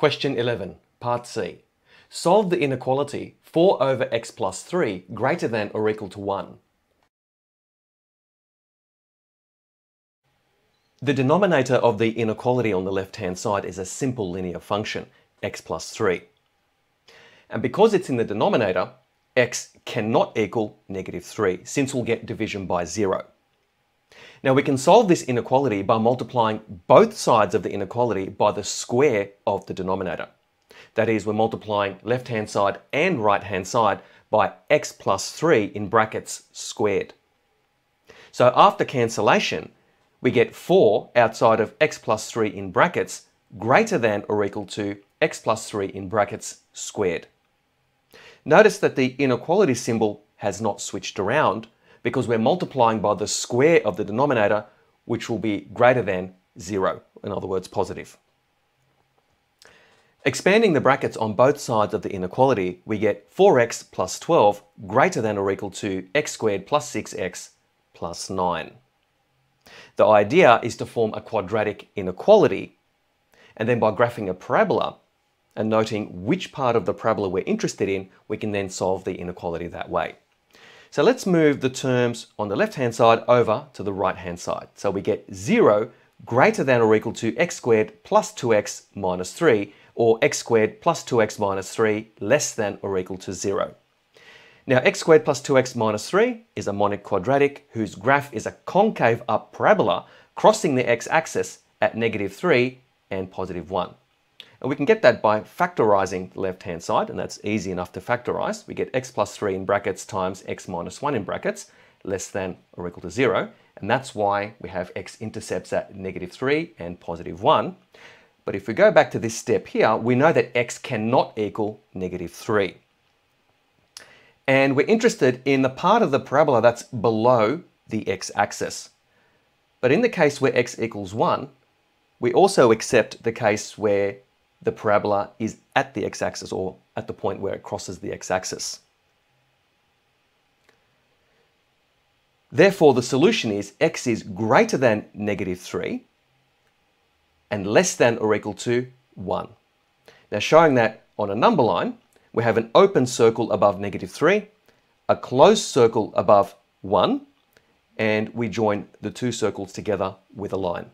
Question 11, Part C. Solve the inequality 4 over x plus 3 greater than or equal to 1. The denominator of the inequality on the left-hand side is a simple linear function, x plus 3. And because it's in the denominator, x cannot equal negative 3, since we'll get division by 0. Now we can solve this inequality by multiplying both sides of the inequality by the square of the denominator. That is, we're multiplying left-hand side and right-hand side by x plus 3 in brackets squared. So after cancellation, we get 4 outside of x plus 3 in brackets greater than or equal to x plus 3 in brackets squared. Notice that the inequality symbol has not switched around because we're multiplying by the square of the denominator, which will be greater than 0, in other words, positive. Expanding the brackets on both sides of the inequality, we get 4x plus 12 greater than or equal to x squared plus 6x plus 9. The idea is to form a quadratic inequality, and then by graphing a parabola and noting which part of the parabola we're interested in, we can then solve the inequality that way. So let's move the terms on the left-hand side over to the right-hand side. So we get 0 greater than or equal to x squared plus 2x minus 3, or x squared plus 2x minus 3 less than or equal to 0. Now x squared plus 2x minus 3 is a monic quadratic whose graph is a concave up parabola crossing the x-axis at negative 3 and positive 1. And we can get that by factorizing the left-hand side, and that's easy enough to factorize. We get x plus 3 in brackets times x minus 1 in brackets, less than or equal to 0. And that's why we have x-intercepts at negative 3 and positive 1. But if we go back to this step here, we know that x cannot equal negative 3. And we're interested in the part of the parabola that's below the x-axis. But in the case where x equals 1, we also accept the case where the parabola is at the x-axis or at the point where it crosses the x-axis. Therefore, the solution is x is greater than negative 3 and less than or equal to 1. Now showing that on a number line, we have an open circle above negative 3, a closed circle above 1, and we join the two circles together with a line.